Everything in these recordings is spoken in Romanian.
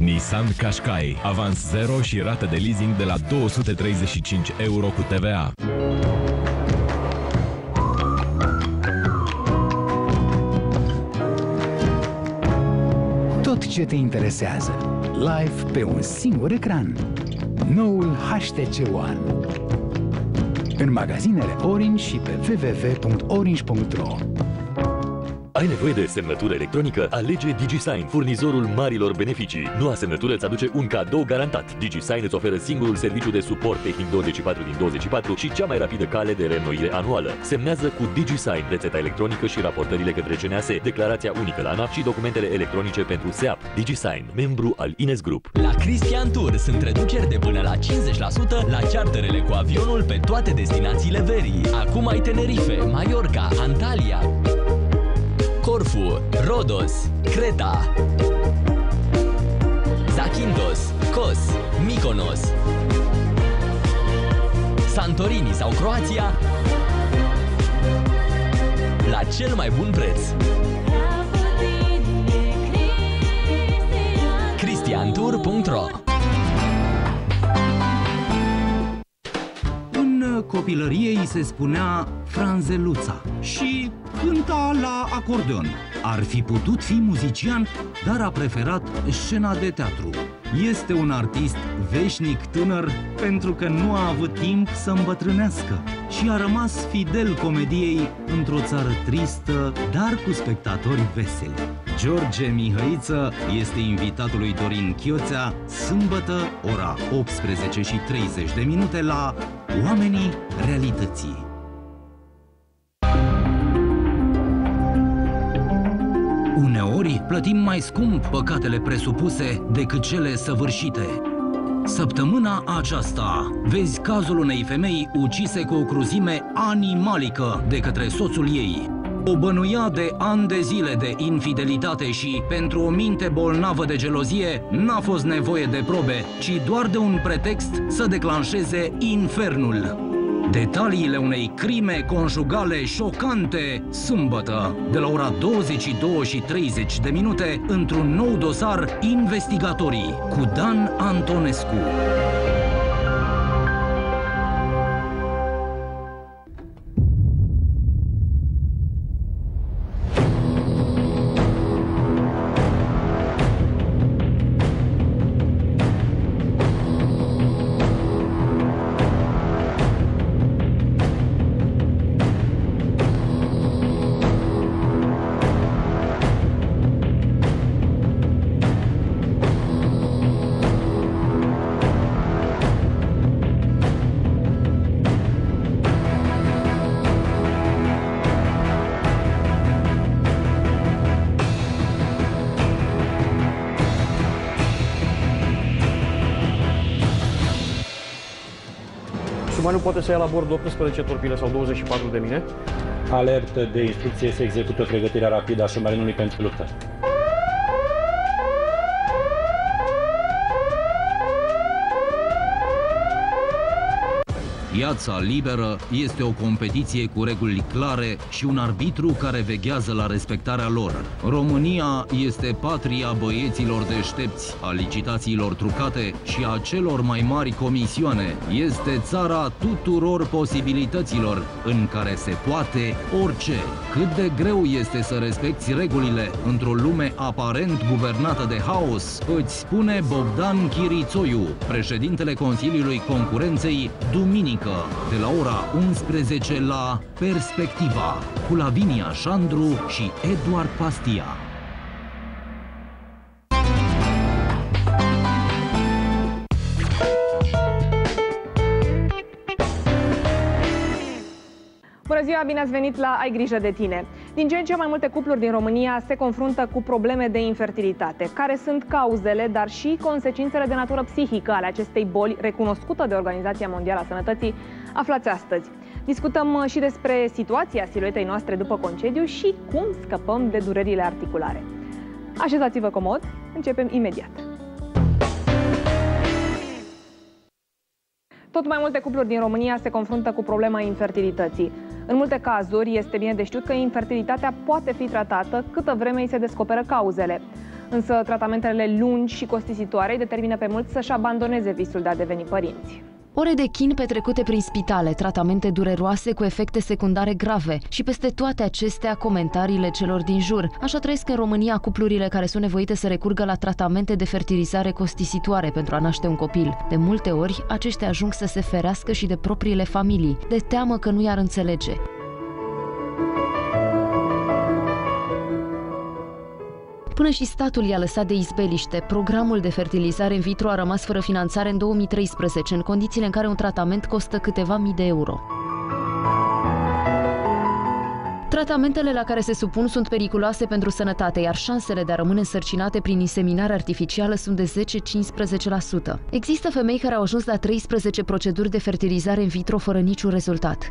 Nissan Qashqai. Avans 0 și rată de leasing de la 235 euro cu TVA. Tot ce te interesează. Live pe un singur ecran. Noul HTC One. În magazinele Orange și pe www.orange.ro ai nevoie de semnătură electronică? Alege DigiSign, furnizorul marilor beneficii. Noua semnătură îți aduce un cadou garantat. DigiSign îți oferă singurul serviciu de suport tehnic 24 din 24 și cea mai rapidă cale de reînnoire anuală. Semnează cu DigiSign rețeta electronică și raportările către CNAS, declarația unică la ANAP și documentele electronice pentru SEAP. DigiSign, membru al Ines Group. La Christian Tour sunt reduceri de până la 50% la charterele cu avionul pe toate destinațiile verii. Acum ai Tenerife, Mallorca, Antalya, Corfu, Rodos, Creta, Zakynthos, Kos, Mykonos, Santorini sau Croația la cel mai bun preț. cristiantour.ro În copilărie îi se spunea Franzeluța și cânta la acordeon. Ar fi putut fi muzician, dar a preferat scena de teatru. Este un artist veșnic tânăr pentru că nu a avut timp să îmbătrânească și a rămas fidel comediei într-o țară tristă, dar cu spectatori veseli. George Mihăiță este invitatul lui Dorin Chioțea, sâmbătă, ora 18 și 30 de minute la Oamenii Realității. Uneori plătim mai scump păcatele presupuse decât cele săvârșite. Săptămâna aceasta vezi cazul unei femei ucise cu o cruzime animalică de către soțul ei. O bănuia de ani de zile de infidelitate și, pentru o minte bolnavă de gelozie, n-a fost nevoie de probe, ci doar de un pretext să declanșeze infernul. Detaliile unei crime conjugale șocante, sâmbătă, de la ora 22 și 30 de minute, într-un nou dosar Investigatorii, cu Dan Antonescu. Poate să ia la bord 18 torpile sau 24 de mine. Alertă de instrucție se execută pregătirea rapidă a submarinului pentru luptă. Piața liberă este o competiție cu reguli clare și un arbitru care veghează la respectarea lor. România este patria băieților deștepți, a licitațiilor trucate și a celor mai mari comisioane. Este țara tuturor posibilităților, în care se poate orice. Cât de greu este să respecti regulile într-o lume aparent guvernată de haos, îți spune Bogdan Chirițoiu, președintele Consiliului Concurenței, duminică de la ora 11 la Perspectiva cu Lavinia Șandru și Eduard Pastia. Bună ziua, bine ați venit la Ai grijă de tine. Din ce în ce mai multe cupluri din România se confruntă cu probleme de infertilitate. Care sunt cauzele, dar și consecințele de natură psihică ale acestei boli recunoscută de Organizația Mondială a Sănătății? Aflați astăzi. Discutăm uh, și despre situația siluetei noastre după concediu și cum scăpăm de durerile articulare. Așezați-vă comod, începem imediat. Tot mai multe cupluri din România se confruntă cu problema infertilității. În multe cazuri, este bine de știut că infertilitatea poate fi tratată câtă vreme îi se descoperă cauzele. Însă tratamentele lungi și costisitoare determină pe mulți să-și abandoneze visul de a deveni părinți. Ore de chin petrecute prin spitale, tratamente dureroase cu efecte secundare grave și peste toate acestea comentariile celor din jur. Așa trăiesc în România cuplurile care sunt nevoite să recurgă la tratamente de fertilizare costisitoare pentru a naște un copil. De multe ori, aceștia ajung să se ferească și de propriile familii, de teamă că nu i-ar înțelege. Până și statul i-a lăsat de izbeliște, programul de fertilizare în vitro a rămas fără finanțare în 2013, în condițiile în care un tratament costă câteva mii de euro. Tratamentele la care se supun sunt periculoase pentru sănătate, iar șansele de a rămâne însărcinate prin inseminare artificială sunt de 10-15%. Există femei care au ajuns la 13 proceduri de fertilizare în vitro fără niciun rezultat.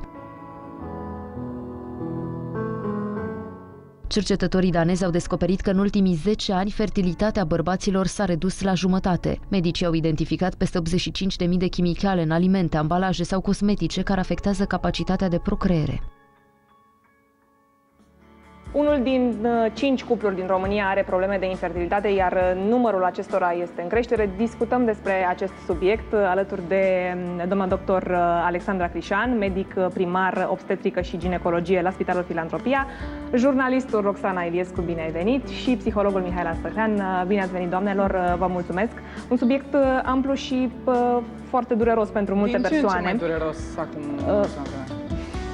Cercetătorii danezi au descoperit că în ultimii 10 ani fertilitatea bărbaților s-a redus la jumătate. Medicii au identificat peste 85.000 de chimicale în alimente, ambalaje sau cosmetice care afectează capacitatea de procreere. Unul din uh, cinci cupluri din România are probleme de infertilitate, iar uh, numărul acestora este în creștere. Discutăm despre acest subiect uh, alături de um, doamna doctor Alexandra Crișan, medic primar obstetrică și ginecologie la Spitalul Filantropia, jurnalistul Roxana Iliescu, bine ai venit, și psihologul Mihaela Stăhlean. Bine ați venit, doamnelor, vă mulțumesc. Un subiect amplu și foarte dureros pentru multe din persoane. Din ce mai dureros acum? Uh,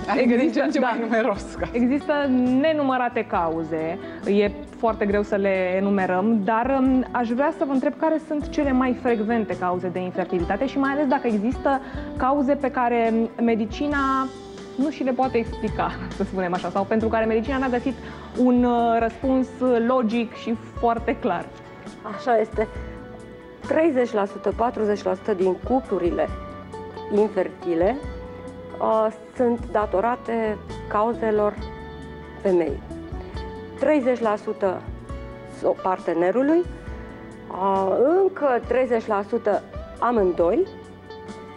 Adică există, din ce da, mai numeros. Ca. Există nenumărate cauze, e foarte greu să le enumerăm, dar um, aș vrea să vă întreb care sunt cele mai frecvente cauze de infertilitate și mai ales dacă există cauze pe care medicina nu și le poate explica, să spunem așa, sau pentru care medicina n-a găsit un uh, răspuns logic și foarte clar. Așa este. 30%, 40% din cuplurile infertile uh, sunt datorate cauzelor femei. 30% partenerului, uh, încă 30% amândoi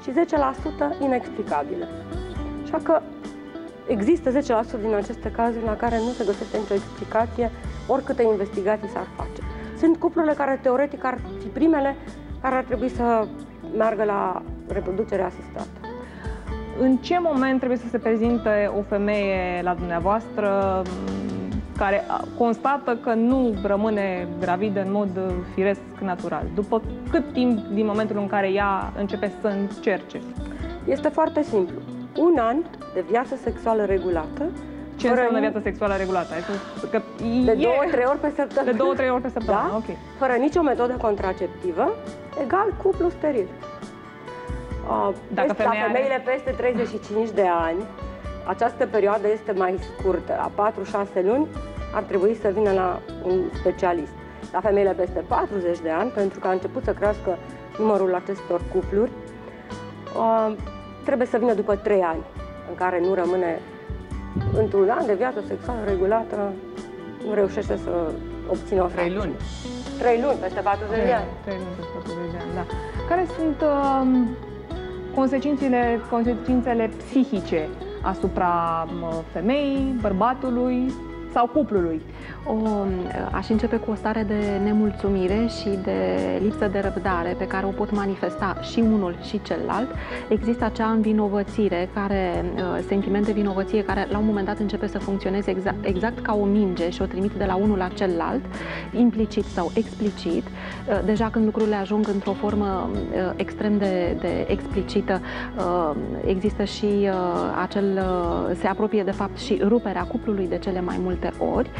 și 10% inexplicabile. Așa că există 10% din aceste cazuri la care nu se găsește nicio explicație, oricâte investigații s-ar face. Sunt cuplurile care teoretic ar fi primele care ar trebui să meargă la reproducere asistată. În ce moment trebuie să se prezinte o femeie la dumneavoastră care constată că nu rămâne gravidă în mod firesc natural? După cât timp din momentul în care ea începe să încerce? Este foarte simplu. Un an de viață sexuală regulată ce înseamnă viața sexuală regulată? Că de e... două, trei ori pe săptămână. De două, trei ori pe săptămână, da? ok. Fără nicio metodă contraceptivă, egal cuplu steril. Dacă femeia la femeile are... peste 35 de ani, această perioadă este mai scurtă, a 4-6 luni, ar trebui să vină la un specialist. La femeile peste 40 de ani, pentru că a început să crească numărul acestor cupluri, trebuie să vină după 3 ani, în care nu rămâne într-un an de viață sexuală regulată, nu reușește să obțină o 3 luni. 3 luni, peste 40 de ani. 3 luni, peste 40 de ani, da. Care sunt uh, consecințele, consecințele psihice asupra femeii, bărbatului sau cuplului o, aș începe cu o stare de nemulțumire și de lipsă de răbdare pe care o pot manifesta și unul și celălalt. Există acea învinovățire, care, uh, sentiment de vinovăție care la un moment dat începe să funcționeze exact, exact ca o minge și o trimite de la unul la celălalt, implicit sau explicit. Uh, deja când lucrurile ajung într-o formă uh, extrem de, de explicită, există și acel, se apropie de fapt și ruperea cuplului de cele mai multe ori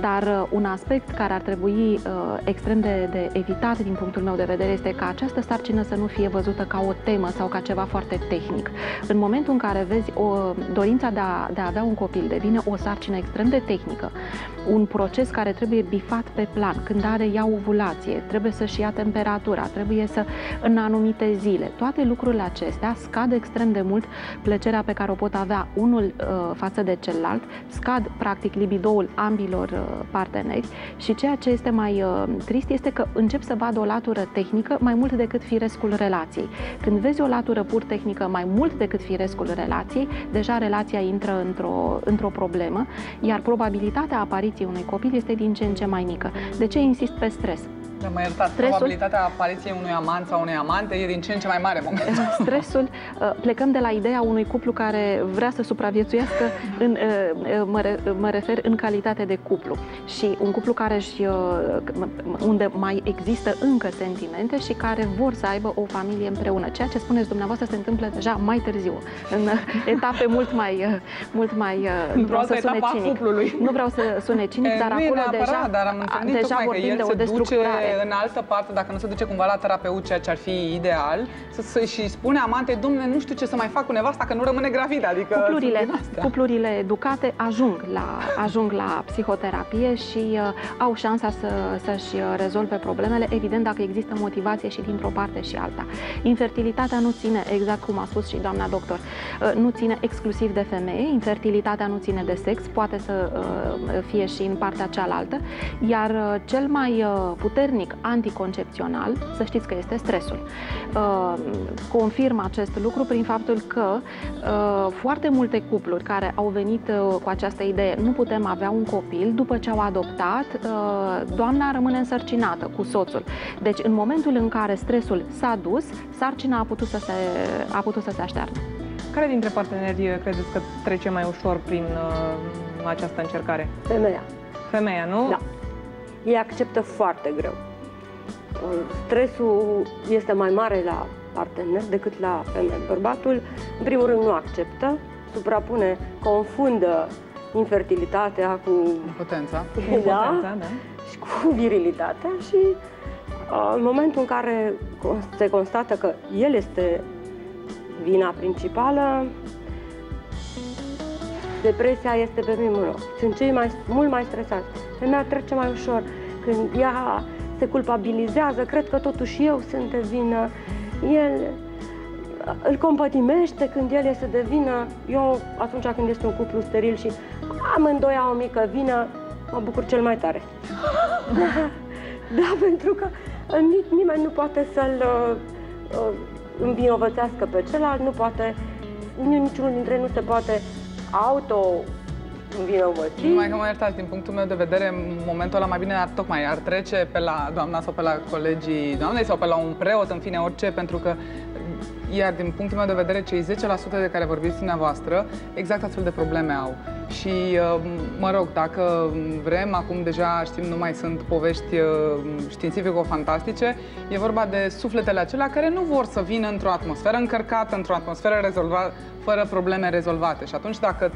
dar uh, un aspect care ar trebui uh, extrem de, de evitat din punctul meu de vedere este ca această sarcină să nu fie văzută ca o temă sau ca ceva foarte tehnic. În momentul în care vezi o dorința de a, de a avea un copil devine o sarcină extrem de tehnică, un proces care trebuie bifat pe plan, când are ea ovulație, trebuie să-și ia temperatura, trebuie să în anumite zile. Toate lucrurile acestea scad extrem de mult plăcerea pe care o pot avea unul uh, față de celălalt, scad practic libidoul ambilor uh, parteneri și ceea ce este mai uh, trist este că încep să vadă o latură tehnică mai mult decât firescul relației. Când vezi o latură pur tehnică mai mult decât firescul relației, deja relația intră într-o, într-o problemă, iar probabilitatea apariției unui copil este din ce în ce mai mică. De ce insist pe stres? Da, mă iertați, Stresul... probabilitatea apariției unui amant sau unei amante e din ce în ce mai mare moment. Stresul, uh, plecăm de la ideea unui cuplu care vrea să supraviețuiască, în, uh, uh, mă, mă refer în calitate de cuplu. Și un cuplu care și, unde mai există încă sentimente și care vor să aibă o familie împreună. Ceea ce spuneți dumneavoastră se întâmplă deja mai târziu, în etape mult mai, mult mai nu vreau să sune cinic. Cuplului. Nu vreau să sune cinic, e, dar acolo deja, dar am deja vorbim de o destructurare în altă parte, dacă nu se duce cumva la terapeut, ceea ce ar fi ideal, să, să și spune amante, domne, nu știu ce să mai fac cu nevasta, că nu rămâne gravidă. Adică cuplurile, cuplurile educate ajung la, ajung la psihoterapie și uh, au șansa să, să-și rezolve problemele, evident dacă există motivație și dintr-o parte și alta. Infertilitatea nu ține, exact cum a spus și doamna doctor, uh, nu ține exclusiv de femeie, infertilitatea nu ține de sex, poate să uh, fie și în partea cealaltă, iar uh, cel mai uh, puternic puternic anticoncepțional, să știți că este stresul. Uh, confirm acest lucru prin faptul că uh, foarte multe cupluri care au venit uh, cu această idee, nu putem avea un copil, după ce au adoptat, doamna rămâne însărcinată cu soțul. Deci, în momentul în care stresul s-a dus, sarcina a putut să se, a putut să se aștearnă. Care dintre parteneri credeți că trece mai ușor prin uh, această încercare? Femeia. Femeia, nu? Da. Ei acceptă foarte greu stresul este mai mare la partener decât la femeie. Bărbatul, în primul rând, nu acceptă, suprapune, confundă infertilitatea cu... Impotența. Da, da. Și cu virilitatea și în momentul în care se constată că el este vina principală, depresia este pe primul loc. Sunt cei mai, mult mai stresați. Femeia trece mai ușor când ea se culpabilizează, cred că totuși eu sunt de vină. El îl compătimește când el este de vină. Eu, atunci când este un cuplu steril și amândoi au o mică vină, mă bucur cel mai tare. da, da, pentru că nimeni nu poate să-l uh, uh, învinovățească pe celălalt, nu poate, niciunul dintre ei nu se poate auto învinovății. Numai că mă iertați, din punctul meu de vedere, în momentul ăla mai bine ar, tocmai ar trece pe la doamna sau pe la colegii doamnei sau pe la un preot, în fine, orice, pentru că iar din punctul meu de vedere, cei 10% de care vorbiți dumneavoastră, exact astfel de probleme au. Și, uh, mă rog, dacă vrem, acum deja știm, nu mai sunt povești uh, științifico-fantastice, e vorba de sufletele acelea care nu vor să vină într-o atmosferă încărcată, într-o atmosferă rezolvată, fără probleme rezolvate. Și atunci, dacă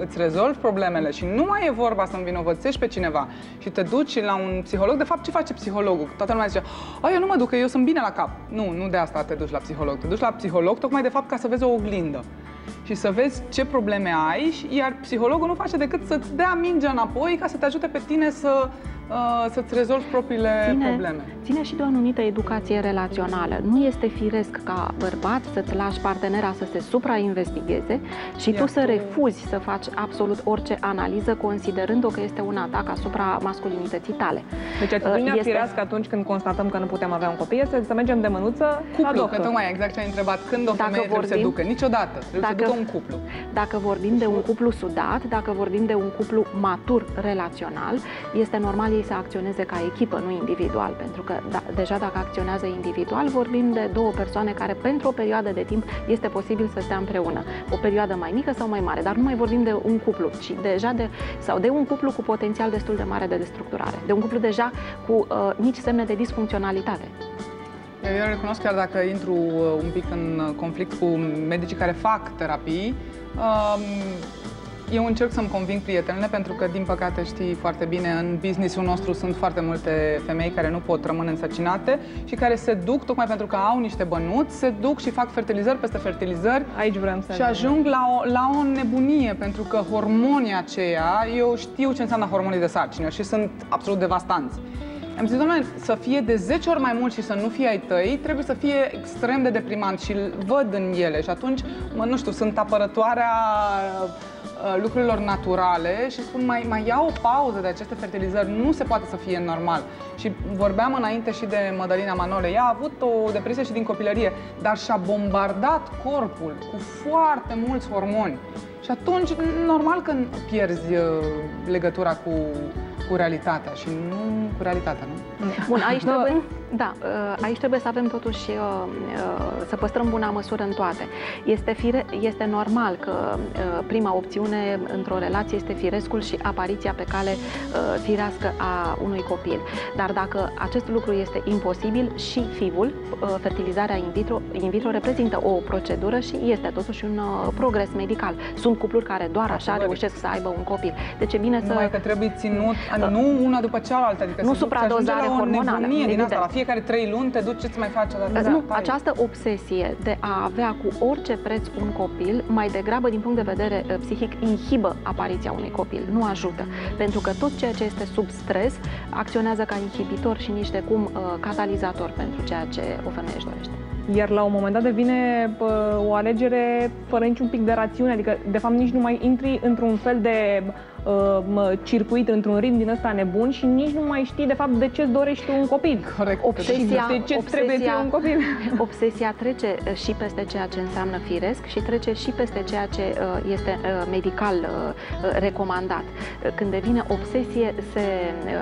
îți rezolvi problemele și nu mai e vorba să învinovățești pe cineva și te duci la un psiholog, de fapt ce face psihologul? Toată lumea zice, a, eu nu mă duc, că eu sunt bine la cap. Nu, nu de asta te duci la psiholog. Te duci la psiholog tocmai de fapt ca să vezi o oglindă și să vezi ce probleme ai, iar psihologul nu face decât să-ți dea mingea înapoi ca să te ajute pe tine să uh, să-ți rezolvi propriile ține, probleme. Ține și de o anumită educație relațională. Nu este firesc ca bărbat să-ți lași partenera să se suprainvestigheze și Iar tu să tu... refuzi să faci absolut orice analiză considerând-o că este un atac asupra masculinității tale. Deci atitudinea uh, este... firească atunci când constatăm că nu putem avea un copil este să mergem de mânuță cuplu, la doctor. că tocmai exact ce ai întrebat. Când o dacă femeie vorbim, trebuie să ducă? Niciodată. Trebuie dacă, să ducă un cuplu. Dacă vorbim de un cuplu sudat, dacă vorbim de un cuplu matur relațional, este normal ei să acționeze ca echipă, nu individual, pentru că da, deja dacă acționează individual, vorbim de două persoane care pentru o perioadă de timp este posibil să stea împreună. O perioadă mai mică sau mai mare, dar nu mai vorbim de un cuplu, ci deja de, sau de un cuplu cu potențial destul de mare de destructurare, de un cuplu deja cu uh, mici semne de disfuncționalitate. Eu recunosc chiar dacă intru uh, un pic în conflict cu medicii care fac terapii, um, eu încerc să-mi conving prietenele pentru că, din păcate, știi foarte bine, în businessul nostru sunt foarte multe femei care nu pot rămâne însăcinate și care se duc, tocmai pentru că au niște bănuți, se duc și fac fertilizări peste fertilizări Aici vrem să și ajung la o, la o nebunie, pentru că hormonii aceia, eu știu ce înseamnă hormonii de sarcină și sunt absolut devastanți. Am zis, domnule, să fie de 10 ori mai mult și să nu fie ai tăi, trebuie să fie extrem de deprimant și îl văd în ele și atunci, mă, nu știu, sunt apărătoarea uh, lucrurilor naturale și spun mai, mai ia o pauză de aceste fertilizări, nu se poate să fie normal. Și vorbeam înainte și de Mădălina Manole, ea a avut o depresie și din copilărie, dar și-a bombardat corpul cu foarte mulți hormoni. Și atunci, normal că pierzi uh, legătura cu, cu realitatea și nu cu realitatea, nu? Bun, aici trebuie, da, uh, aici trebuie să avem totuși uh, să păstrăm buna măsură în toate. Este, fire, este normal că prima opțiune într-o relație este firescul și apariția pe cale firească a unui copil. Dar dacă acest lucru este imposibil și FIV-ul, fertilizarea in vitro, in vitro reprezintă o procedură și este totuși un progres medical. Sunt sunt cupluri care doar așa Absolut. reușesc să aibă un copil. Deci e bine să... Numai că trebuie ținut, uh, nu una după cealaltă, adică nu supradozare hormonală. Din asta, la fiecare trei luni te duci ce mai faci o dată. Nu, această obsesie de a avea cu orice preț un copil, mai degrabă din punct de vedere uh, psihic, inhibă apariția unui copil, nu ajută. Pentru că tot ceea ce este sub stres acționează ca inhibitor și nici de cum uh, catalizator pentru ceea ce o femeie își dorește. Iar la un moment dat devine pă, o alegere fără niciun pic de rațiune, adică de fapt nici nu mai intri într-un fel de uh, circuit într-un ritm din ăsta nebun și nici nu mai știi de fapt de ce-ți dorești tu un copil. Corect. Obsesia, de ce obsesia, trebuie un copil. Obsesia trece uh, și peste ceea ce înseamnă firesc și trece și peste ceea ce uh, este uh, medical recomandat. Când devine obsesie, se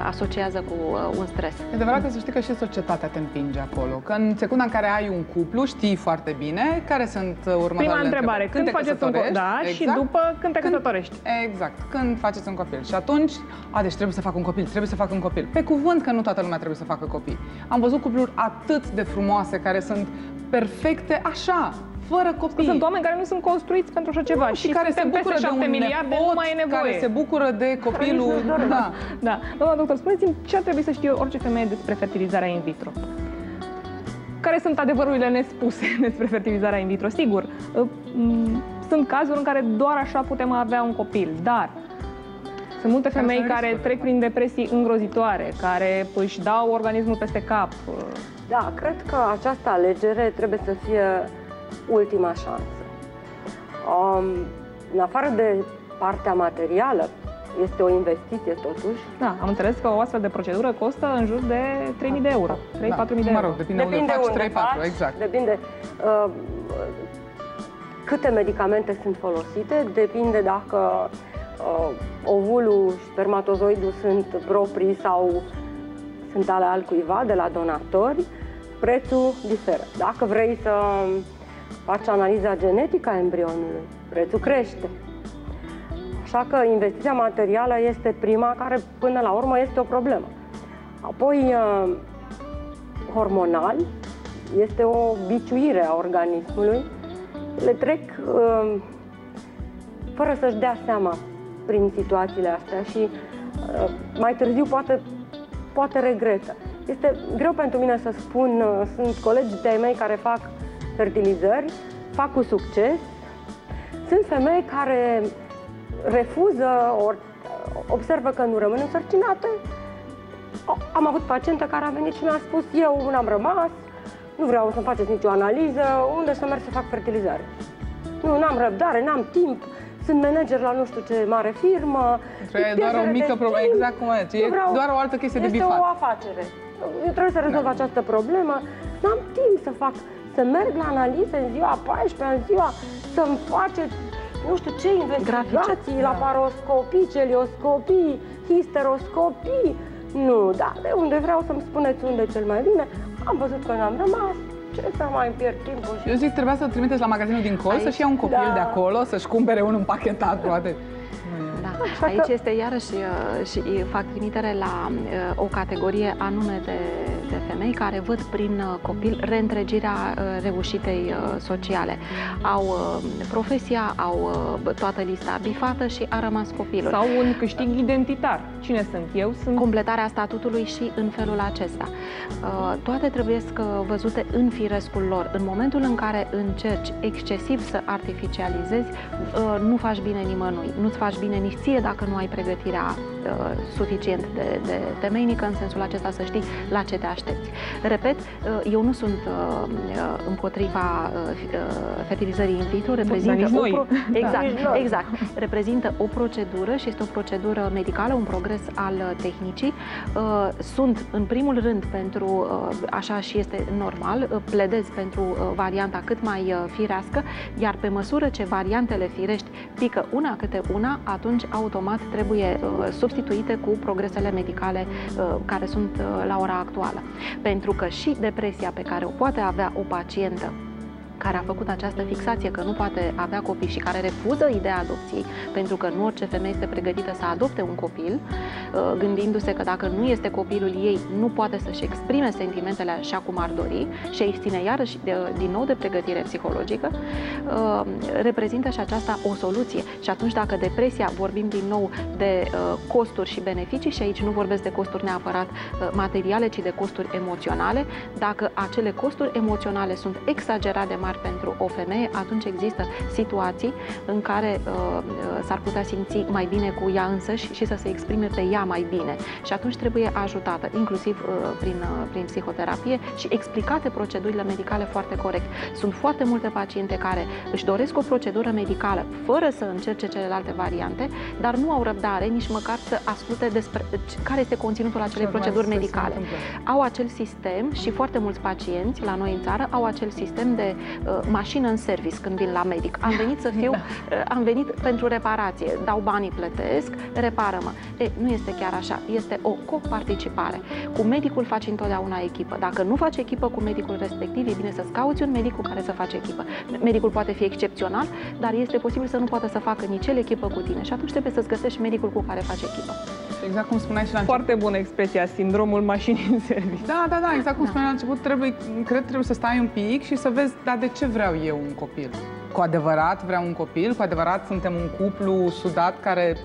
asociază cu un stres. E adevărat că să știi că și societatea te împinge acolo. Că în secunda în care ai un cuplu, știi foarte bine care sunt următoarele Prima întrebare, când, când faceți un copil? Da, exact. și după când te căsătorești. Exact, când faci faceți un copil. Și atunci, a, deci trebuie să fac un copil, trebuie să fac un copil. Pe cuvânt că nu toată lumea trebuie să facă copii. Am văzut cupluri atât de frumoase, care sunt perfecte așa, fără copii. Sunt oameni care nu sunt construiți pentru așa ceva și, și care se bucură de un miliarde, nu mai e nevoie. Care se bucură de copilul. Da. da. Doamna doctor, spuneți-mi ce ar trebui să știe orice femeie despre fertilizarea in vitro? Care sunt adevărurile nespuse despre fertilizarea in vitro? Sigur, ă, sunt cazuri în care doar așa putem avea un copil, dar sunt multe femei care trec prin depresii îngrozitoare, care își dau organismul peste cap. Da, cred că această alegere trebuie să fie ultima șansă. Um, în afară de partea materială, este o investiție totuși. Da, am înțeles că o astfel de procedură costă în jur de 3.000 de euro, 3-4.000 da. de euro. Mă rog, depinde, depinde unde faci, 3-4, exact. Depinde uh, câte medicamente sunt folosite, depinde dacă uh, ovulul și spermatozoidul sunt proprii sau sunt ale altcuiva, de la donatori, prețul diferă. Dacă vrei să faci analiza genetică a embrionului, prețul crește. Așa că investiția materială este prima care până la urmă este o problemă. Apoi, uh, hormonal, este o biciuire a organismului. Le trec uh, fără să-și dea seama prin situațiile astea și uh, mai târziu poate, poate regretă. Este greu pentru mine să spun, uh, sunt colegi de mei care fac fertilizări, fac cu succes. Sunt femei care refuză, ori observă că nu rămân însărcinate. Am avut pacientă care a venit și mi-a spus, eu n-am rămas, nu vreau să faceți nicio analiză, unde să merg să fac fertilizare? Nu, n-am răbdare, n-am timp, sunt manager la nu știu ce mare firmă. E doar o mică problemă, exact cum e, e vreau, doar o altă chestie de bifat. Este o afacere. Eu trebuie să rezolv da. această problemă, n-am timp să fac, să merg la analize în ziua 14, în ziua să-mi faceți nu știu ce investigații, da. laparoscopii, celioscopii, histeroscopii. Nu, da, de unde vreau să-mi spuneți unde cel mai bine, am văzut că n-am rămas, ce să mai pierd timpul? Și... Eu zic, trebuia să trimiteți la magazinul din colț, să-și ia un copil da. de acolo, să-și cumpere unul împachetat, poate. Da. Aici este iarăși uh, și fac trimitere la uh, o categorie anume de, de femei care văd prin uh, copil reîntregirea reușitei sociale. Au profesia, au toată lista bifată și a rămas copilul. Sau un câștig identitar. Cine sunt eu? Sunt... Completarea statutului și în felul acesta. Toate trebuie văzute în firescul lor. În momentul în care încerci excesiv să artificializezi, nu faci bine nimănui. Nu-ți faci bine nici ție fie dacă nu ai pregătirea uh, suficient de, de temeinică, în sensul acesta să știi la ce te aștepți. Repet, uh, eu nu sunt uh, uh împotriva uh, uh, fertilizării in vitro, reprezintă o pro... exact, da. exact, reprezintă o procedură și este o procedură medicală, un progres al tehnicii. Uh, sunt în primul rând pentru, uh, așa și este normal, uh, pledez pentru uh, varianta cât mai uh, firească, iar pe măsură ce variantele firești pică una câte una, atunci automat trebuie uh, substituite cu progresele medicale uh, care sunt uh, la ora actuală. Pentru că și depresia pe care o poate avea o pacientă care a făcut această fixație că nu poate avea copii și care refuză ideea adopției, pentru că nu orice femeie este pregătită să adopte un copil, uh, gândindu-se că dacă nu este copilul ei, nu poate să-și exprime sentimentele așa cum ar dori și îi ține iarăși de, din nou de pregătire psihologică, uh, reprezintă și aceasta o soluție. Și atunci dacă depresia, vorbim din nou de uh, costuri și beneficii și aici nu vorbesc de costuri neapărat materiale, ci de costuri emoționale, dacă acele costuri emoționale sunt exagerate de mari pentru o femeie, atunci există situații în care uh, uh, s-ar putea simți mai bine cu ea însăși și să se exprime pe ea mai bine. Și atunci trebuie ajutată, inclusiv uh, prin, uh, prin psihoterapie și explicate procedurile medicale foarte corect. Sunt foarte multe paciente care își doresc o procedură medicală fără să încerce celelalte variante, dar nu au răbdare nici măcar să asculte despre care este conținutul acelei proceduri medicale. Au acel sistem și foarte mulți pacienți la noi în țară au acel sistem de uh, mașină în service când vin la medic. Am venit să fiu, da. uh, am venit pentru reparație, dau banii, plătesc, repară-mă. E, nu este chiar așa, este o coparticipare. Cu medicul faci întotdeauna echipă. Dacă nu faci echipă cu medicul respectiv, e bine să-ți cauți un medic cu care să faci echipă. Medicul poate fi excepțional, dar este posibil să nu poată să facă nici el echipă cu tine și atunci trebuie să-ți găsești medicul cu care faci echipă. Exact cum spuneai și la început. Foarte bună expresia, sindromul mașinii în serviciu. Da, da, da, exact cum da. spuneai la început, trebuie, cred trebuie să stai un pic și să vezi, dar de ce vreau eu un copil? Cu adevărat vreau un copil? Cu adevărat suntem un cuplu sudat care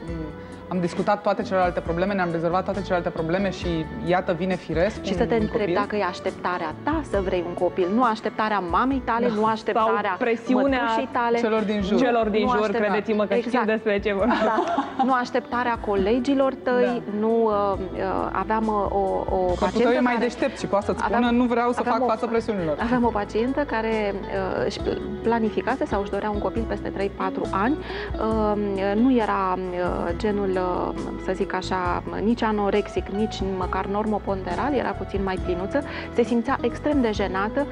am discutat toate celelalte probleme, ne-am rezolvat toate celelalte probleme și iată vine firesc Și să te întreb dacă e așteptarea ta să vrei un copil, nu așteptarea mamei tale, da. nu așteptarea Sau presiunea tale. celor din jur. Celor din nu jur, credeți-mă că exact. știu despre ce vorbim. Da. Nu așteptarea colegilor tăi, da. nu uh, uh aveam uh, o, o pacientă care... e mai deștept și poate să-ți spună aveam, nu vreau să fac o, față presiunilor. Aveam o pacientă care uh, își planificase sau își dorea un copil peste 3-4 ani. Uh, nu era uh, genul să zic așa, nici anorexic, nici măcar normoponderal, era puțin mai plinuță, se simțea extrem de jenată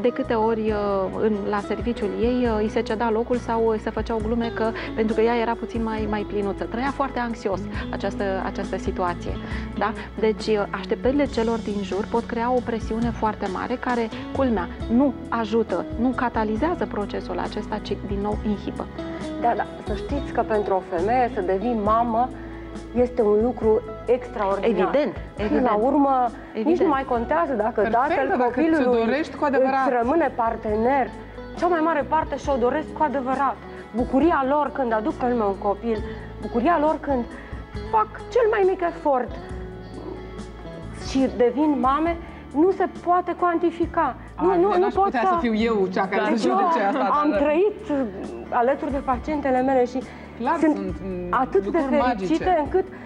de câte ori în, la serviciul ei îi se ceda locul sau se făceau glume că pentru că ea era puțin mai, mai plinuță. Trăia foarte anxios această, această situație. Da? Deci așteptările celor din jur pot crea o presiune foarte mare care, culmea, nu ajută, nu catalizează procesul acesta, ci din nou inhibă. Da, da, să știți că pentru o femeie să devii mamă este un lucru extraordinar. Evident, evident. La urmă, evident. nici nu mai contează dacă tatăl copilului dorești cu adevărat. îți rămâne partener. Cea mai mare parte și-o doresc cu adevărat. Bucuria lor când aduc pe lume un copil, bucuria lor când fac cel mai mic efort și devin mame, nu se poate cuantifica. A, nu, nu, nu pot putea să... să fiu eu cea care deci să judece asta. Am dar... trăit alături de pacientele mele și Clar, sunt, sunt atât de fericite magice. încât Uh,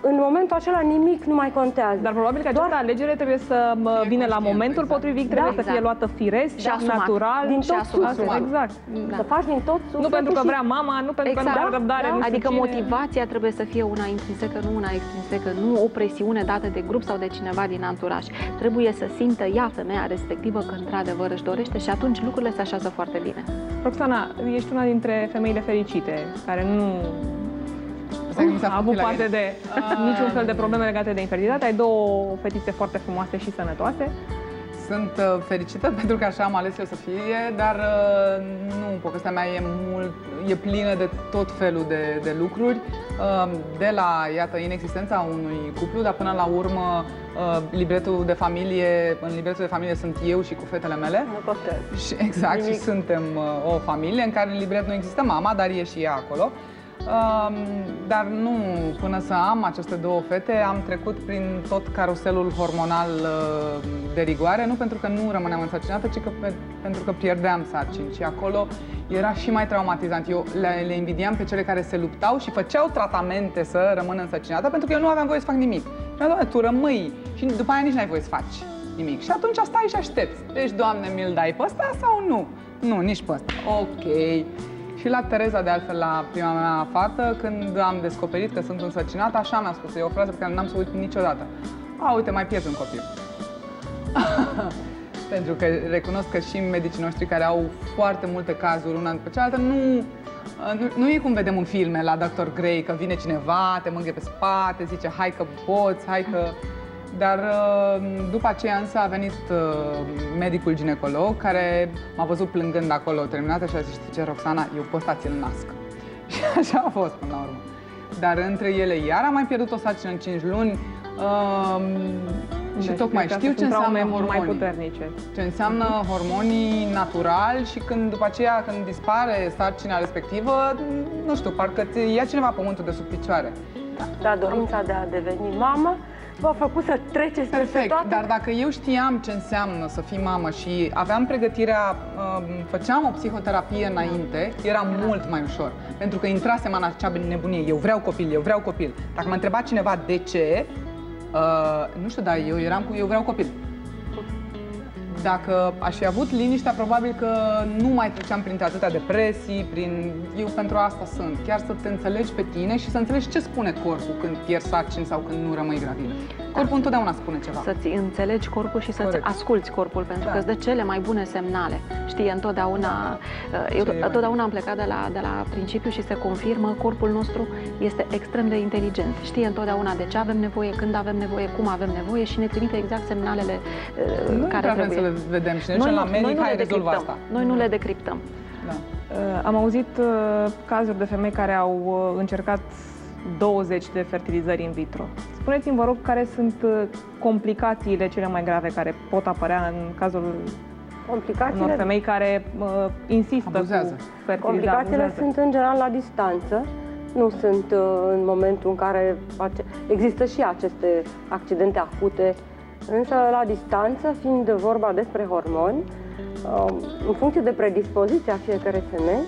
în momentul acela nimic nu mai contează. Dar probabil că această Doar... alegere trebuie să fie vină la momentul exact. potrivit, trebuie da, să fie exact. luată firesc, și asumat. natural. Din tot sufletul. Exact. Da. Să faci din tot sufletul Nu pentru că vrea mama, nu pentru exact. că nu are răbdare. Da. Adică cine. motivația trebuie să fie una intrinsecă, nu una extrinsecă, nu o presiune dată de grup sau de cineva din anturaj. Trebuie să simtă ea, femeia respectivă, că într-adevăr își dorește și atunci lucrurile se așează foarte bine. Roxana, ești una dintre femeile fericite, care nu a avut parte de niciun fel de probleme legate de infertilitate. Ai două fetițe foarte frumoase și sănătoase. Sunt uh, fericită pentru că așa am ales eu să fie, dar uh, nu, povestea mea e, mult, e plină de tot felul de, de lucruri, uh, de la, iată, inexistența unui cuplu, dar până la urmă libretul de familie, în libretul de familie sunt eu și cu fetele mele. Nu Și, exact, Nimic. și suntem o familie în care în libret nu există mama, dar e și ea acolo. Dar nu, până să am aceste două fete, am trecut prin tot caruselul hormonal uh, de rigoare, nu pentru că nu rămâneam însărcinată, ci că pe, pentru că pierdeam sarcini. Și acolo era și mai traumatizant. Eu le, le invidiam pe cele care se luptau și făceau tratamente să rămână însărcinată, pentru că eu nu aveam voie să fac nimic. Și doamne, tu rămâi și după aia nici n-ai voie să faci nimic. Și atunci stai și aștepți. Deci, doamne, mi-l dai pe ăsta sau nu? Nu, nici pe ăsta. Ok. Și la Tereza, de altfel, la prima mea fată, când am descoperit că sunt însărcinată, așa mi-a spus, e o frază pe care n-am să uit niciodată. A, uite, mai pierd un copil. Pentru că recunosc că și medicii noștri care au foarte multe cazuri una după cealaltă, nu, nu, nu e cum vedem în filme la Dr. Grey, că vine cineva, te mânghe pe spate, zice hai că poți, hai că... Dar uh, după aceea însă a venit uh, medicul ginecolog care m-a văzut plângând acolo terminată și a zis, știi ce, Roxana, eu pe ăsta ți-l nasc. Și așa a fost până la urmă. Dar între ele iar am mai pierdut o sarcină în 5 luni uh, și deci, tocmai știu ce înseamnă hormonii. mai puternice. Ce înseamnă hormonii natural și când după aceea, când dispare sarcina respectivă, nu știu, parcă ia cineva pământul de sub picioare. Da, da dorința de a deveni mamă v-a făcut să treceți Perfect, toate? dar dacă eu știam ce înseamnă să fii mamă și aveam pregătirea, um, făceam o psihoterapie înainte, era mult mai ușor. Pentru că intrasem în acea nebunie, eu vreau copil, eu vreau copil. Dacă mă întreba cineva de ce, uh, nu știu, dar eu eram cu eu vreau copil. Dacă aș fi avut liniștea, probabil că nu mai treceam printre atâtea depresii, prin... Eu pentru asta sunt. Chiar să te înțelegi pe tine și să înțelegi ce spune corpul când pierzi sarcini sau când nu rămâi gravidă. Corpul întotdeauna spune ceva. Să-ți înțelegi corpul și să-ți asculți corpul, pentru da. că sunt de cele mai bune semnale. Știi, întotdeauna... Uh, eu întotdeauna am plecat de la, de la principiu și se confirmă, corpul nostru este extrem de inteligent. Știe întotdeauna de ce avem nevoie, când avem nevoie, cum avem nevoie și ne trimite exact semnalele uh, nu care trebuie. Să le vedem și ne noi, la medic, noi nu hai rezolva asta. Noi nu le decriptăm. Da. Uh, am auzit uh, cazuri de femei care au uh, încercat 20 de fertilizări in vitro. Spuneți-mi, vă rog, care sunt uh, complicațiile cele mai grave care pot apărea în cazul Complicațiile... unor femei care uh, insistă abuzează. cu fertilizarea. Complicațiile abuzează. sunt în general la distanță, nu sunt uh, în momentul în care face... există și aceste accidente acute, însă la distanță, fiind vorba despre hormoni, uh, în funcție de predispoziția fiecare femei,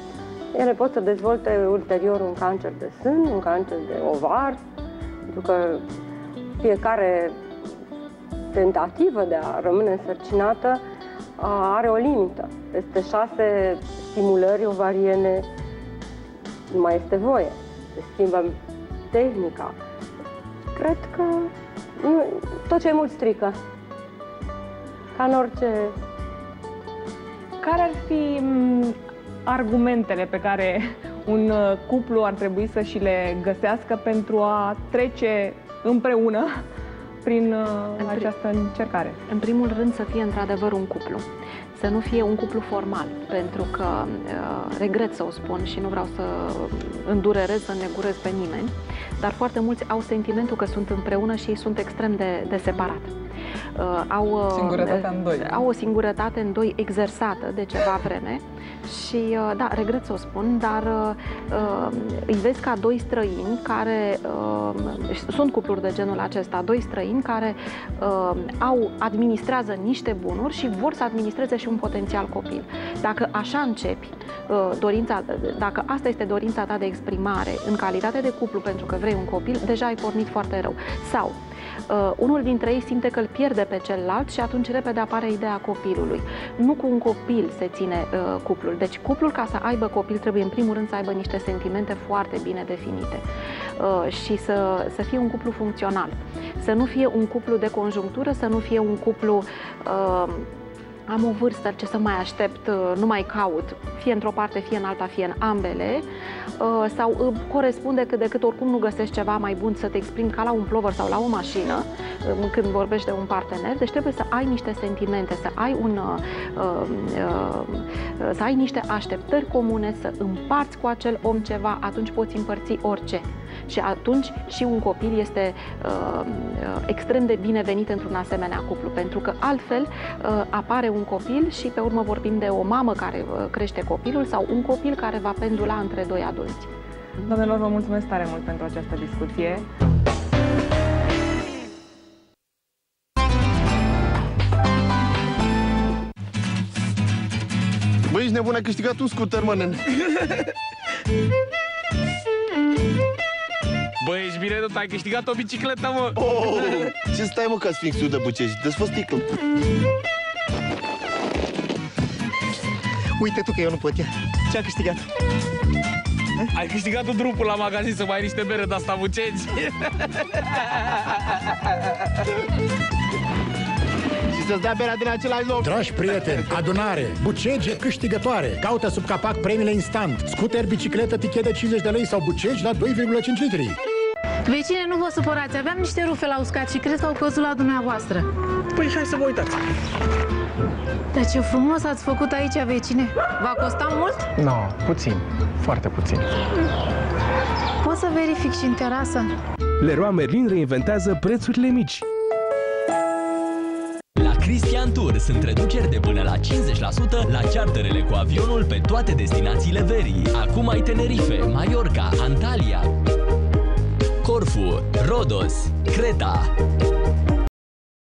ele pot să dezvolte ulterior un cancer de sân, un cancer de ovar, pentru că fiecare tentativă de a rămâne însărcinată are o limită. Peste șase stimulări ovariene nu mai este voie. Se schimbă tehnica. Cred că tot ce e mult strică. Ca în orice... Care ar fi argumentele pe care un uh, cuplu ar trebui să și le găsească pentru a trece împreună prin uh, în această încercare? În primul rând să fie într-adevăr un cuplu să nu fie un cuplu formal, pentru că uh, regret să o spun și nu vreau să îndurerez, să negurez pe nimeni, dar foarte mulți au sentimentul că sunt împreună și ei sunt extrem de, de separat. Uh, au, uh, în doi. au o singurătate în doi exersată de ceva vreme și, uh, da, regret să o spun, dar uh, îi vezi ca doi străini care, uh, sunt cupluri de genul acesta, doi străini care uh, au, administrează niște bunuri și vor să administreze și un potențial copil. Dacă așa începi, uh, dorința, dacă asta este dorința ta de exprimare în calitate de cuplu pentru că vrei un copil, deja ai pornit foarte rău. Sau uh, unul dintre ei simte că îl pierde pe celălalt și atunci repede apare ideea copilului. Nu cu un copil se ține uh, cuplul. Deci cuplul ca să aibă copil trebuie în primul rând să aibă niște sentimente foarte bine definite uh, și să, să fie un cuplu funcțional. Să nu fie un cuplu de conjunctură, să nu fie un cuplu uh, am o vârstă, ce să mai aștept, uh, nu mai caut, fie într-o parte, fie în alta, fie în ambele, uh, sau corespunde cât de cât oricum nu găsești ceva mai bun să te exprimi ca la un plover sau la o mașină uh, când vorbești de un partener, deci trebuie să ai niște sentimente, să ai, un, să ai niște așteptări comune, să împarți cu acel om ceva, atunci poți împărți orice și atunci și un copil este uh, extrem de binevenit într-un asemenea cuplu, pentru că altfel uh, apare un copil și pe urmă vorbim de o mamă care uh, crește copilul sau un copil care va pendula între doi adulți. Doamnelor, vă mulțumesc tare mult pentru această discuție. Băi, ești nebun, ai câștigat un scooter, mă, nen. Băi, ești bine tot, ai câștigat o bicicletă, mă! Oh, ce stai, mă, ca Sfinxul de Bucești? Dă-ți fost sticlă. Uite tu că eu nu pot ia. Ce a câștigat? Ai câștigat un drumul la magazin să mai ai niște bere de asta bucegi. Și să-ți dea berea din același loc. Dragi prieteni, adunare, bucege câștigătoare. Caută sub capac premiile instant. Scooter, bicicletă, tichet de 50 de lei sau bucegi la 2,5 litri. Vecine, nu vă supărați, aveam niște rufe la uscat și cred că au căzut la dumneavoastră. Păi hai să vă uitați. Dar ce frumos ați făcut aici, vecine. V-a costat mult? Nu, no, puțin. Foarte puțin. Pot să verific și în terasă? Leroy Merlin reinventează prețurile mici. La Christian Tour sunt reduceri de până la 50% la charterele cu avionul pe toate destinațiile verii. Acum ai Tenerife, Mallorca, Antalya, Corfu, Rodos, Creta.